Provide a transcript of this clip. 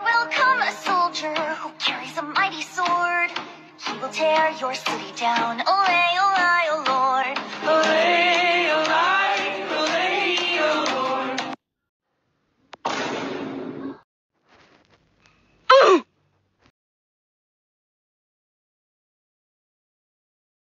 Will come a soldier who carries a mighty sword. He will tear your city down. Olay,